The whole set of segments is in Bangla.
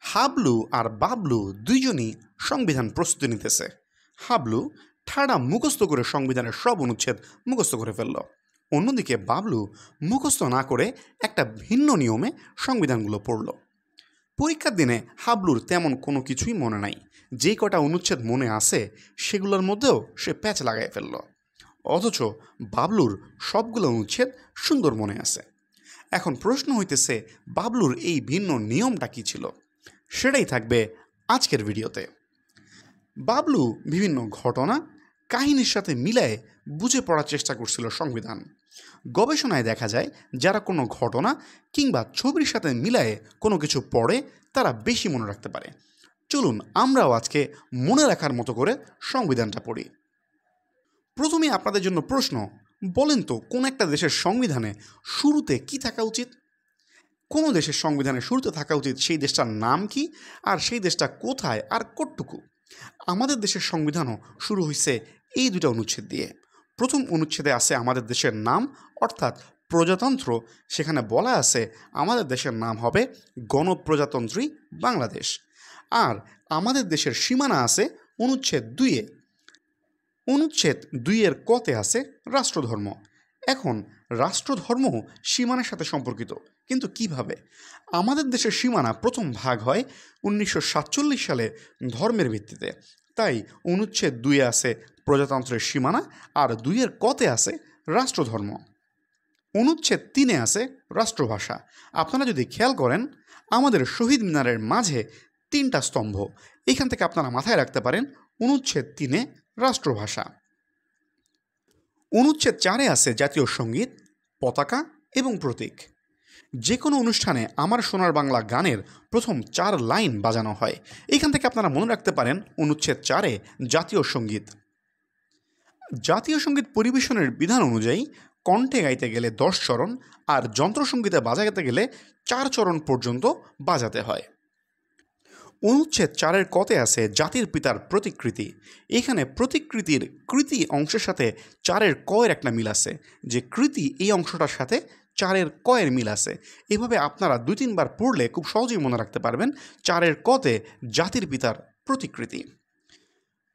হাবলু আর বাবলু দুইজনই সংবিধান প্রস্তুতি নিতেছে। হাবলু ঠাড়া মুখস্থ করে সংবিধানের সব অনুচ্ছেদ মুখস্থ করে ফেলল। অন্যদিকে বাবলু মুখস্থ না করে একটা ভিন্ন নিয়মে সংবিধানগুলো পড়ল। পরীক্ষার দিনে হাবলুর তেমন কোনো কিছুই মনে নাই। যে কটা অনুচ্ছেদ মনে আছে, সেগুলোর মধ্যেও সে প্যাচ লাগাই ফেলল। অথচ বাবলুর সবগুলো অনুচ্ছেদ সুন্দর মনে আছে। এখন প্রশ্ন হইতেছে, বাবলুর এই ভিন্ন নিয়মটা কী ছিল? সেটাই থাকবে আজকের ভিডিওতে। বাবলু বিভিন্ন ঘটনা কাহিনীর সাথে মিলায়ে বুঝে পড়ার চেষ্টা করছিল সংবিধান। গবেষণায় দেখা যায়, যারা কোনো ঘটনা কিংবা ছবির সাথে মিলায়ে কোনো কিছু পড়ে, তারা বেশি মনে রাখতে পারে। চলুন আমরাও আজকে মনে রাখার মতো করে সংবিধানটা পড়ি। প্রথমে আপনাদের জন্য প্রশ্ন, বলেন তো কোন একটা দেশের সংবিধানে শুরুতে কি থাকা উচিত? কোনো দেশের সংবিধানে শুরুতে থাকা উচিত সেই দেশটার নাম কি আর সেই দেশটা কোথায় আর কতটুকু? আমাদের দেশের সংবিধানও শুরু হয়েছে এই দুটো অনুচ্ছেদ দিয়ে। প্রথম অনুচ্ছেদে আছে আমাদের দেশের নাম, অর্থাৎ প্রজাতন্ত্র। সেখানে বলা আছে আমাদের দেশের নাম হবে গণপ্রজাতন্ত্রী বাংলাদেশ। আর আমাদের দেশের সীমানা আছে অনুচ্ছেদ দুইয়ে। অনুচ্ছেদ দুইয়ের কতে আছে রাষ্ট্রধর্ম। এখন রাষ্ট্রধর্ম সীমানার সাথে সম্পর্কিত, কিন্তু কীভাবে? আমাদের দেশের সীমানা প্রথম ভাগ হয় উনিশশো সাতচল্লিশ সালে ধর্মের ভিত্তিতে। তাই অনুচ্ছেদ দুইয়ে আছে প্রজাতন্ত্রের সীমানা আর দুইয়ের কতে আছে রাষ্ট্রধর্ম। অনুচ্ছেদ তিনে আছে রাষ্ট্রভাষা। আপনারা যদি খেয়াল করেন, আমাদের শহীদ মিনারের মাঝে তিনটা স্তম্ভ। এখান থেকে আপনারা মাথায় রাখতে পারেন, অনুচ্ছেদ তিনে রাষ্ট্রভাষা। অনুচ্ছেদ চারে আছে জাতীয় সংগীত, পতাকা এবং প্রতীক। যে কোনো অনুষ্ঠানে আমার সোনার বাংলা গানের প্রথম চার লাইন বাজানো হয়। এখান থেকে আপনারা মনে রাখতে পারেন অনুচ্ছেদ চারে জাতীয় সংগীত। জাতীয় সংগীত পরিবেশনের বিধান অনুযায়ী কণ্ঠে গাইতে গেলে দশ চরণ আর যন্ত্রসঙ্গীতে বাজাতে গেলে চার চরণ পর্যন্ত বাজাতে হয়। অনুচ্ছেদ চারের কতে আছে জাতির পিতার প্রতিকৃতি। এখানে প্রতিকৃতির কৃতি অংশের সাথে চারের কয়ের একটা মিল আছে। যে কৃতি এই অংশটার সাথে চারের কয়ের মিল আছে। এভাবে আপনারা দুই তিনবার পড়লে খুব সহজেই মনে রাখতে পারবেন চারের কতে জাতির পিতার প্রতিকৃতি।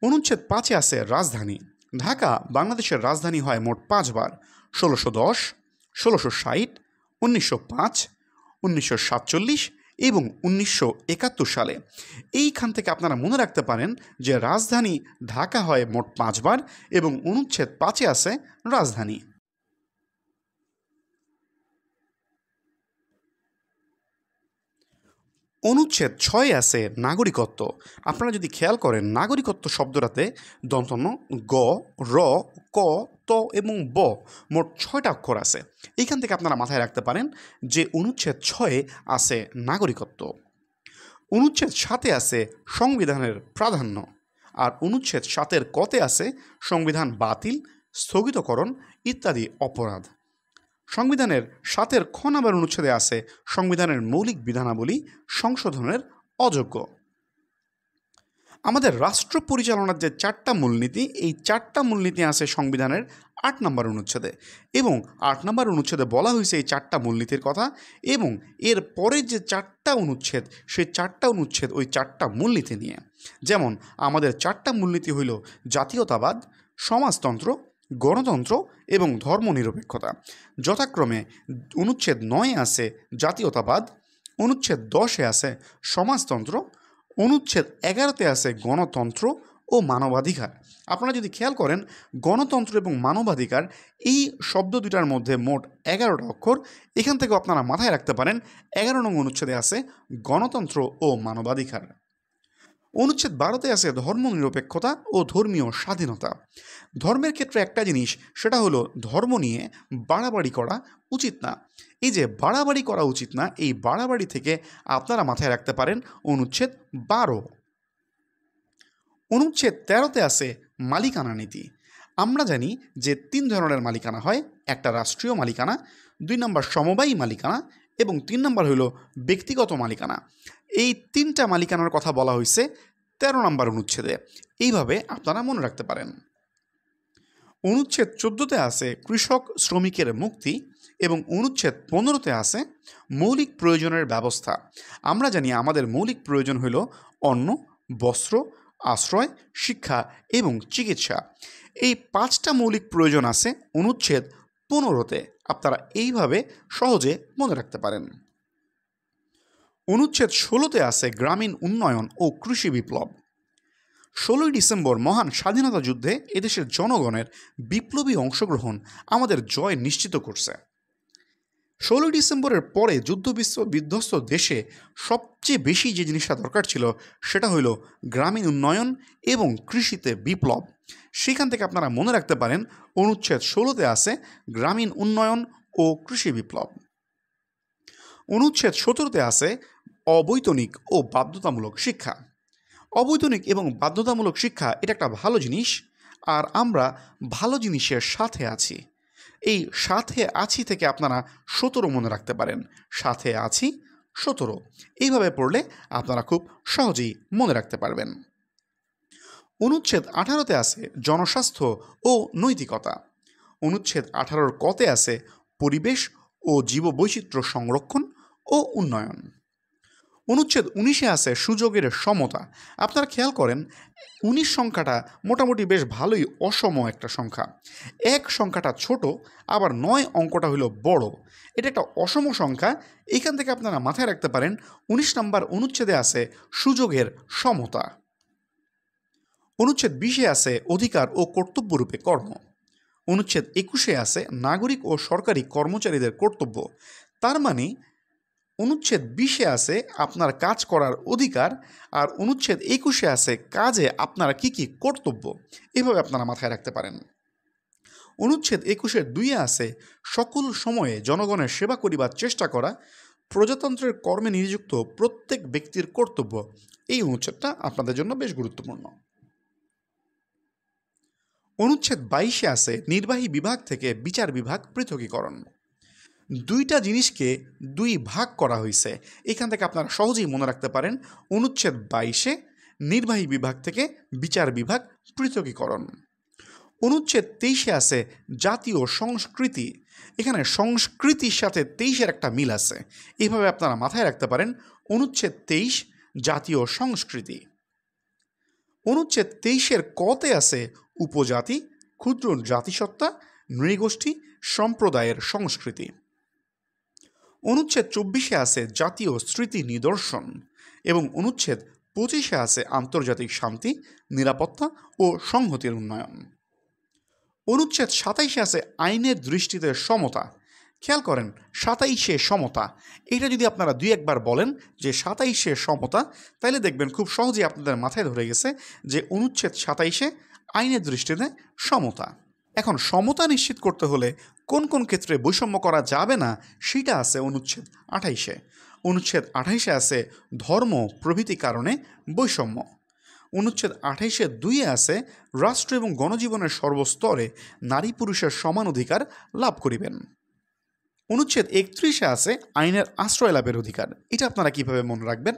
অনুচ্ছেদ পাঁচে আছে রাজধানী। ঢাকা, বাংলাদেশের রাজধানী হয় মোট পাঁচবার। ষোলোশো দশ, ষোলোশো ষাট, উনিশশো পাঁচ, উনিশশো সাতচল্লিশ এবং উনিশশো একাত্তর সালে। এইখান থেকে আপনারা মনে রাখতে পারেন যে রাজধানী ঢাকা হয় মোট পাঁচবার এবং অনুচ্ছেদ পাঁচে আছে রাজধানী। অনুচ্ছেদ ছয় আছে নাগরিকত্ব। আপনারা যদি খেয়াল করেন, নাগরিকত্ব শব্দটাতে দন্তন্য গ, র, ক, ত এবং ব মোট ছয়টা অক্ষর আছে। এইখান থেকে আপনারা মাথায় রাখতে পারেন যে অনুচ্ছেদ ছয়ে আছে নাগরিকত্ব। অনুচ্ছেদ সাতে আছে সংবিধানের প্রাধান্য। আর অনুচ্ছেদ সাতের কতে আছে সংবিধান বাতিল, স্থগিতকরণ ইত্যাদি অপরাধ। সংবিধানের সাতের খ নাম্বার অনুচ্ছেদে আছে সংবিধানের মৌলিক বিধানাবলী সংশোধনের অযোগ্য। আমাদের রাষ্ট্র পরিচালনার যে চারটা মূলনীতি, এই চারটা মূলনীতি আছে সংবিধানের আট নম্বর অনুচ্ছেদে এবং আট নম্বর অনুচ্ছেদে বলা হয়েছে এই চারটা মূলনীতির কথা এবং এর পরে যে চারটা অনুচ্ছেদ, সেই চারটা অনুচ্ছেদ ওই চারটা মূলনীতি নিয়ে। যেমন আমাদের চারটা মূলনীতি হইল জাতীয়তাবাদ, সমাজতন্ত্র গণতন্ত্র এবং ধর্মনিরপেক্ষতা। যথাক্রমে অনুচ্ছেদ নয়ে আছে জাতীয়তাবাদ, অনুচ্ছেদ দশে আছে সমাজতন্ত্র, অনুচ্ছেদ এগারোতে আছে গণতন্ত্র ও মানবাধিকার। আপনারা যদি খেয়াল করেন, গণতন্ত্র এবং মানবাধিকার এই শব্দ দুটার মধ্যে মোট এগারোটা অক্ষর। এখান থেকে আপনারা মাথায় রাখতে পারেন, এগারো নং অনুচ্ছেদে আছে গণতন্ত্র ও মানবাধিকার। অনুচ্ছেদ বারোতে আছে ধর্মনিরপেক্ষতা ও ধর্মীয় স্বাধীনতা। ধর্মের ক্ষেত্রে একটা জিনিস, সেটা হলো ধর্ম নিয়ে বাড়াবাড়ি করা উচিত না। এই যে বাড়াবাড়ি করা উচিত না, এই বাড়াবাড়ি থেকে আপনারা মাথায় রাখতে পারেন অনুচ্ছেদ বারো। অনুচ্ছেদ তেরোতে আছে মালিকানা নীতি। আমরা জানি যে তিন ধরনের মালিকানা হয়, একটা রাষ্ট্রীয় মালিকানা, দুই নম্বর সমবায়ী মালিকানা এবং তিন নম্বর হইল ব্যক্তিগত মালিকানা। এই তিনটা মালিকানার কথা বলা হয়েছে তেরো নম্বর অনুচ্ছেদে। এইভাবে আপনারা মনে রাখতে পারেন। অনুচ্ছেদ চোদ্দোতে আছে কৃষক শ্রমিকের মুক্তি এবং অনুচ্ছেদ পনেরোতে আছে মৌলিক প্রয়োজনের ব্যবস্থা। আমরা জানি আমাদের মৌলিক প্রয়োজন হলো অন্ন, বস্ত্র, আশ্রয়, শিক্ষা এবং চিকিৎসা। এই পাঁচটা মৌলিক প্রয়োজন আছে অনুচ্ছেদ পনেরোতে। আপনারা এইভাবে সহজে মনে রাখতে পারেন। অনুচ্ছেদ ষোলোতে আছে গ্রামীণ উন্নয়ন ও কৃষি বিপ্লব। ষোলোই ডিসেম্বর মহান স্বাধীনতা যুদ্ধে এদেশের জনগণের বিপ্লবী অংশগ্রহণ আমাদের জয় নিশ্চিত করছে। ষোলোই ডিসেম্বরের পরে যুদ্ধ বিশ্ব বিধ্বস্ত দেশে সবচেয়ে বেশি যে জিনিসটা দরকার ছিল, সেটা হলো গ্রামীণ উন্নয়ন এবং কৃষিতে বিপ্লব। সেখান থেকে আপনারা মনে রাখতে পারেন, অনুচ্ছেদ ষোলোতে আছে গ্রামীণ উন্নয়ন ও কৃষি বিপ্লব। অনুচ্ছেদ সতেরোতে আছে অবৈতনিক ও বাধ্যতামূলক শিক্ষা। অবৈতনিক এবং বাধ্যতামূলক শিক্ষা এটা একটা ভালো জিনিস, আর আমরা ভালো জিনিসের সাথে আছি। এই সাথে আছি থেকে আপনারা সতেরো মনে রাখতে পারেন। সাথে আছি সতেরো। এইভাবে পড়লে আপনারা খুব সহজেই মনে রাখতে পারবেন। অনুচ্ছেদ আঠারোতে আছে জনস্বাস্থ্য ও নৈতিকতা। অনুচ্ছেদ আঠারোর কতে আছে পরিবেশ ও জীববৈচিত্র্য সংরক্ষণ ও উন্নয়ন। অনুচ্ছেদ উনিশে আছে সুযোগের সমতা। আপনারা খেয়াল করেন, উনিশ সংখ্যাটা মোটামুটি বেশ ভালোই অসম একটা সংখ্যা। এক সংখ্যাটা ছোট, আবার নয় অঙ্কটা হলো বড়। এটা একটা অসম সংখ্যা। এখান থেকে আপনারা মাথায় রাখতে পারেন, উনিশ নম্বর অনুচ্ছেদে আছে সুযোগের সমতা। অনুচ্ছেদ বিশে আছে অধিকার ও কর্তব্যরূপে কর্ম। অনুচ্ছেদ একুশে আছে নাগরিক ও সরকারি কর্মচারীদের কর্তব্য। তার মানে অনুচ্ছেদ বিশে আছে আপনার কাজ করার অধিকার আর অনুচ্ছেদ একুশে আছে কাজে আপনারা কি কি কর্তব্য। এভাবে আপনারা মাথায় রাখতে পারেন। অনুচ্ছেদ একুশের দুইয়ে আছে সকল সময়ে জনগণের সেবা করিবার চেষ্টা করা, প্রজাতন্ত্রের কর্মে নিযুক্ত প্রত্যেক ব্যক্তির কর্তব্য। এই অনুচ্ছেদটা আপনাদের জন্য বেশ গুরুত্বপূর্ণ। অনুচ্ছেদ বাইশে আছে নির্বাহী বিভাগ থেকে বিচার বিভাগ পৃথকীকরণ। দুইটা জিনিসকে দুই ভাগ করা হয়েছে এখান থেকে আপনারা সহজেই মনে রাখতে পারেন, অনুচ্ছেদ বাইশে নির্বাহী বিভাগ থেকে বিচার বিভাগ পৃথকীকরণ। অনুচ্ছেদ তেইশে আছে জাতীয় সংস্কৃতি। এখানে সংস্কৃতির সাথে তেইশের একটা মিল আছে। এইভাবে আপনারা মাথায় রাখতে পারেন, অনুচ্ছেদ তেইশ, জাতীয় সংস্কৃতি। অনুচ্ছেদ তেইশের কতে আছে উপজাতি, ক্ষুদ্র জাতিসত্তা, নৃগোষ্ঠী, সম্প্রদায়ের সংস্কৃতি। অনুচ্ছেদ চব্বিশে আছে জাতীয় স্মৃতি নিদর্শন এবং অনুচ্ছেদ পঁচিশে আছে আন্তর্জাতিক শান্তি, নিরাপত্তা ও সংহতির উন্নয়ন। অনুচ্ছেদ সাতাইশে আছে আইনের দৃষ্টিতে সমতা। খেয়াল করেন, সাতাইশে সমতা। এটা যদি আপনারা দুই একবার বলেন যে সাতাইশে সমতা তাহলে দেখবেন খুব সহজেই আপনাদের মাথায় ধরে গেছে যে অনুচ্ছেদ সাতাইশে আইনের দৃষ্টিতে সমতা। এখন সমতা নিশ্চিত করতে হলে কোন কোন ক্ষেত্রে বৈষম্য করা যাবে না, সেটা আছে অনুচ্ছেদ আঠাইশে। অনুচ্ছেদ আঠাইশে আছে ধর্ম প্রভৃতি কারণে বৈষম্য। অনুচ্ছেদ আঠাইশে দুইয়ে আছে রাষ্ট্র এবং গণজীবনের সর্বস্তরে নারী পুরুষের সমান অধিকার লাভ করিবেন। অনুচ্ছেদ একত্রিশে আছে আইনের আশ্রয় লাভের অধিকার। এটা আপনারা কীভাবে মনে রাখবেন?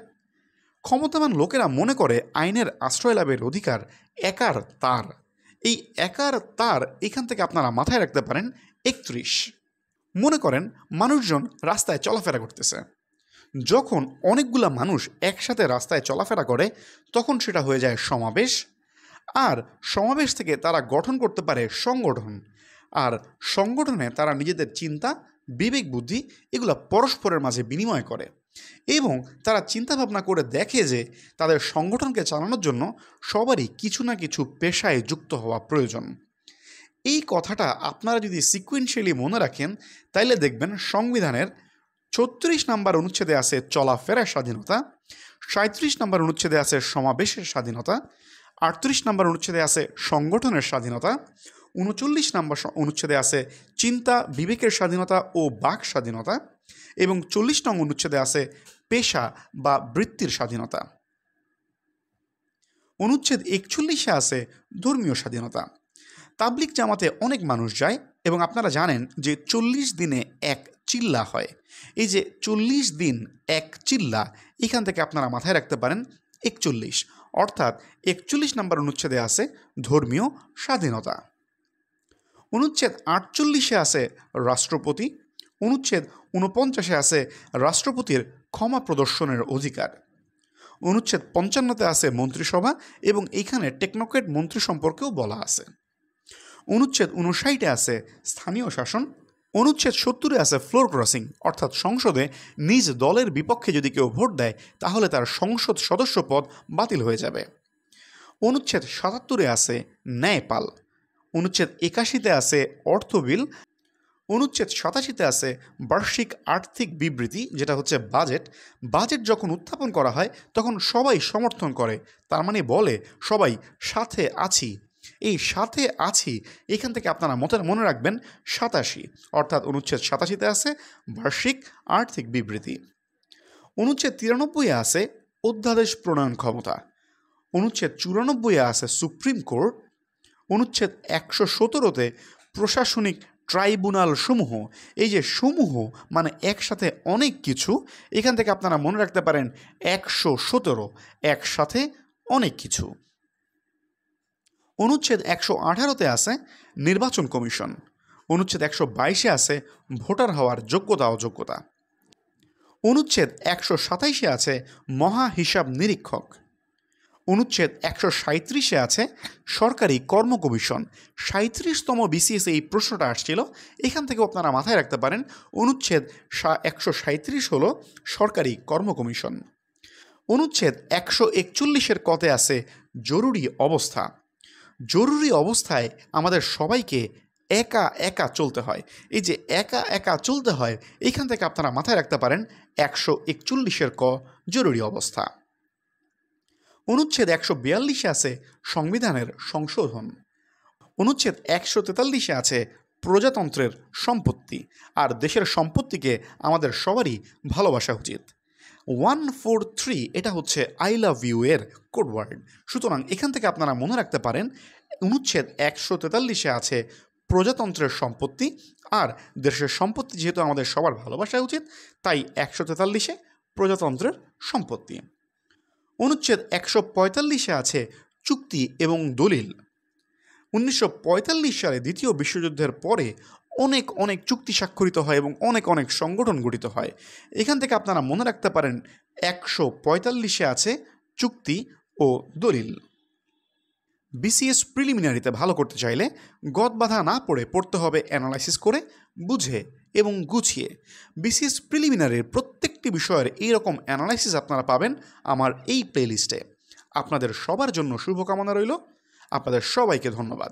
ক্ষমতাবান লোকেরা মনে করে আইনের আশ্রয় লাভের অধিকার একার তার। এই একার তার এখান থেকে আপনারা মাথায় রাখতে পারেন একত্রিশ। মনে করেন মানুষজন রাস্তায় চলাফেরা করতেছে। যখন অনেকগুলা মানুষ একসাথে রাস্তায় চলাফেরা করে, তখন সেটা হয়ে যায় সমাবেশ। আর সমাবেশ থেকে তারা গঠন করতে পারে সংগঠন। আর সংগঠনে তারা নিজেদের চিন্তা, বিবেক, বুদ্ধি এগুলো পরস্পরের মাঝে বিনিময় করে। এবং তারা চিন্তা ভাবনা করে দেখে যে তাদের সংগঠনকে চালানোর জন্য সবারই কিছু না কিছু পেশায় যুক্ত হওয়া প্রয়োজন। এই কথাটা আপনারা যদি সিকুয়েন্সিয়ালি মনে রাখেন, তাইলে দেখবেন সংবিধানের ছত্রিশ নম্বর অনুচ্ছেদে আছে চলাফেরার স্বাধীনতা সাঁত্রিশ নম্বর অনুচ্ছেদে আছে সমাবেশের স্বাধীনতা, আটত্রিশ নম্বর অনুচ্ছেদে আছে সংগঠনের স্বাধীনতা, উনচল্লিশ নম্বর অনুচ্ছেদে আছে চিন্তা, বিবেকের স্বাধীনতা ও বাক স্বাধীনতা। এবং চল্লিশ নং অনুচ্ছেদে আছে পেশা বা বৃত্তির স্বাধীনতা। অনুচ্ছেদ একচল্লিশে আছে ধর্মীয় স্বাধীনতা। তাবলিক জামাতে অনেক মানুষ যায় এবং আপনারা জানেন যে চল্লিশ দিনে এক চিল্লা হয়। এই যে চল্লিশ দিন এক চিল্লা, এখান থেকে আপনারা মাথায় রাখতে পারেন একচল্লিশ। অর্থাৎ একচল্লিশ নম্বর অনুচ্ছেদে আছে ধর্মীয় স্বাধীনতা। অনুচ্ছেদ আটচল্লিশে আছে রাষ্ট্রপতি অনুচ্ছেদ উনপঞ্চাশে আছে রাষ্ট্রপতির ক্ষমা প্রদর্শনের অধিকার। অনুচ্ছেদ পঞ্চান্নতে আছে মন্ত্রিসভা এবং এখানে টেকনোক্রেট মন্ত্রী সম্পর্কেও বলা আছে। অনুচ্ছেদ উনষাটে আছে স্থানীয় শাসন। অনুচ্ছেদ সত্তরে আছে ফ্লোর ক্রসিং, অর্থাৎ সংসদে নিজ দলের বিপক্ষে যদি কেউ ভোট দেয়, তাহলে তার সংসদ সদস্য পদ বাতিল হয়ে যাবে। অনুচ্ছেদ সাতাত্তরে আছে ন্যায়পাল। অনুচ্ছেদ একাশিতে আছে অর্থ বিল অনুচ্ছেদ সাতাশিতে আছে বার্ষিক আর্থিক বিবৃতি, যেটা হচ্ছে বাজেট। বাজেট যখন উত্থাপন করা হয়, তখন সবাই সমর্থন করে। তার মানে বলে, সবাই সাথে আছি। এই সাথে আছি, এখান থেকে আপনারা মতের মনে রাখবেন সাতাশি। অর্থাৎ অনুচ্ছেদ সাতাশিতে আছে বার্ষিক আর্থিক বিবৃতি। অনুচ্ছেদ তিরানব্বই আছে অধ্যাদেশ প্রণয়ন ক্ষমতা। অনুচ্ছেদ চুরানব্বই আছে সুপ্রিম কোর্ট। অনুচ্ছেদ একশো সতেরোতে প্রশাসনিক ট্রাইব্যুনাল সমূহ এই যে সমূহ মানে একসাথে অনেক কিছু, এখান থেকে আপনারা মনে রাখতে পারেন একশো সতেরো, একসাথে অনেক কিছু। অনুচ্ছেদ একশো আঠারোতে আছে নির্বাচন কমিশন। অনুচ্ছেদ একশো বাইশে আছে ভোটার হওয়ার যোগ্যতা, অযোগ্যতা। অনুচ্ছেদ একশো সাতাইশে আছে মহা হিসাব নিরীক্ষক। অনুচ্ছেদ একশো সাঁত্রিশে আছে, সরকারি কর্ম কমিশন সাঁত্রিশতম বিসিএস এই প্রশ্নটা আসছিল, এখান থেকে আপনারা মাথায় রাখতে পারেন, অনুচ্ছেদ একশো সাঁত্রিশ হলো সরকারি কর্ম কমিশন অনুচ্ছেদ একশো একচল্লিশের কতে আছে জরুরি অবস্থা। জরুরি অবস্থায় আমাদের সবাইকে একা একা চলতে হয়। এই যে একা একা চলতে হয়, এখান থেকে আপনারা মাথায় রাখতে পারেন, একশো একচল্লিশের ক জরুরি অবস্থা। অনুচ্ছেদ একশো বিয়াল্লিশে আছে সংবিধানের সংশোধন। অনুচ্ছেদ একশো তেতাল্লিশে আছে প্রজাতন্ত্রের সম্পত্তি। আর দেশের সম্পত্তিকে আমাদের সবারই ভালোবাসা উচিত। ওয়ান ফোর থ্রি এটা হচ্ছে আই লাভ ইউ এর কোডওয়ার্ড সুতরাং এখান থেকে আপনারা মনে রাখতে পারেন, অনুচ্ছেদ একশো তেতাল্লিশে আছে প্রজাতন্ত্রের সম্পত্তি। আর দেশের সম্পত্তি যেহেতু আমাদের সবার ভালোবাসা উচিত, তাই একশো তেতাল্লিশে প্রজাতন্ত্রের সম্পত্তি। অনুচ্ছেদ একশো পঁয়তাল্লিশে আছে চুক্তি এবং দলিল। উনিশশো পঁয়তাল্লিশ সালে দ্বিতীয় বিশ্বযুদ্ধের পরে অনেক অনেক চুক্তি স্বাক্ষরিত হয় এবং অনেক অনেক সংগঠন গঠিত হয়। এখান থেকে আপনারা মনে রাখতে পারেন একশো পঁয়তাল্লিশে আছে চুক্তি ও দলিল। বিসিএস প্রিলিমিনারিতে ভালো করতে চাইলে গদ বাধা না পড়ে পড়তে হবে অ্যানালাইসিস করে বুঝে এবং গুছিয়ে। বিসিএস প্রিলিমিনারির প্রত্যেকটি বিষয়ের এইরকম অ্যানালাইসিস আপনারা পাবেন আমার এই প্লেলিস্টে আপনাদের সবার জন্য শুভকামনা রইল। আপনাদের সবাইকে ধন্যবাদ।